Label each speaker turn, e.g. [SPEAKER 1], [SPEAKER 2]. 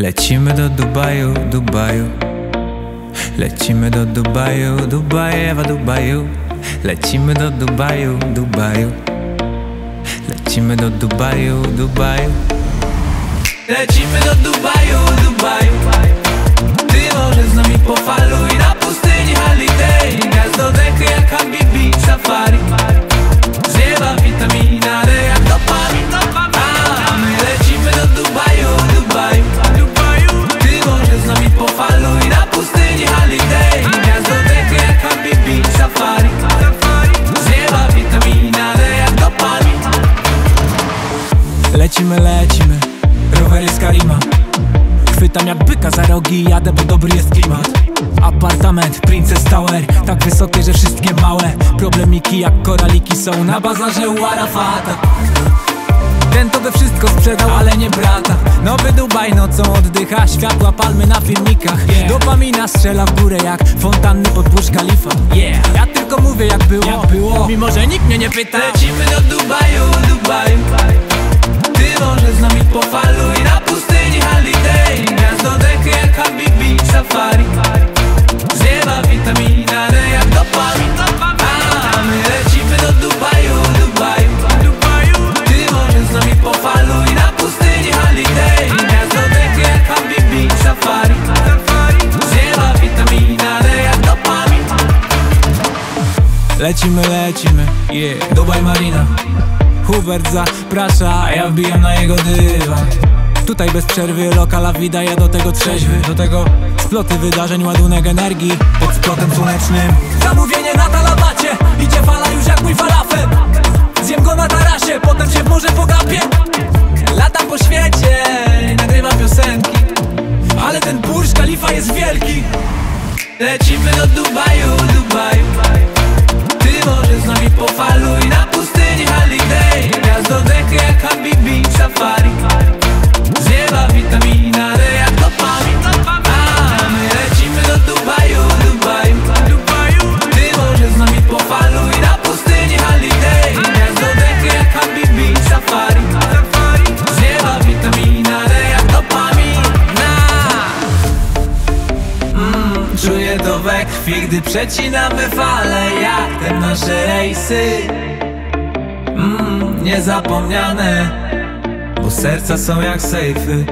[SPEAKER 1] Lecimy do Dubaju, Dubaju. Lecimy do Dubaju, Dubajewa, Dubaju. Lecimy do Dubaju, Dubaju. Lecimy do Dubaju, Dubaju. Lecimy do Dubaju, Dubaju Lecimy, lecimy, rowery z Karima. Chwytam jak byka za rogi jadę, bo dobry jest klimat. Apartament, Princess Tower Tak wysokie, że wszystkie małe. Problemiki jak koraliki są na bazarze u Arafata. Ten to by wszystko sprzedał, ale nie brata. Nowy Dubaj nocą oddycha Światła palmy na filmikach. Dopamina strzela w górę jak fontanny pod Burj Khalifa. Yeah. Ja tylko mówię jak było, jak było. Mimo, że nikt mnie nie pyta. Lecimy do Dubaju, Dubaju Może z nami pofaluj na pustyni Holiday Gwiazdo dechy jak Habibi Safari. Ziewa witamina D jak dopamin A my lecimy do Dubaju, Dubaju. Ty może z nami pofaluj na pustyni Holiday Gwiazdo dechy jak Habibi Safari. Ziewa witamina D jak dopamin Lecimy, lecimy, yeah. Dubaj Marina Hubert zaprasza, a ja wbijam na jego dywan. Tutaj bez przerwy lokala vida, ja do tego trzeźwy Do tego sploty wydarzeń, ładunek energii Pod splotem słonecznym. Zamówienie na talabacie Idzie fala już jak mój falafel. Zjem go na tarasie, potem się w morze pogapię. Latam po świecie nagrywam piosenki Ale ten Burj Khalifa jest wielki. Lecimy do Dubaju, Dubaju Czuję to we krwi, gdy przecinamy fale Jak te nasze rejsy. Mm, Niezapomniane Bo serca są jak sejfy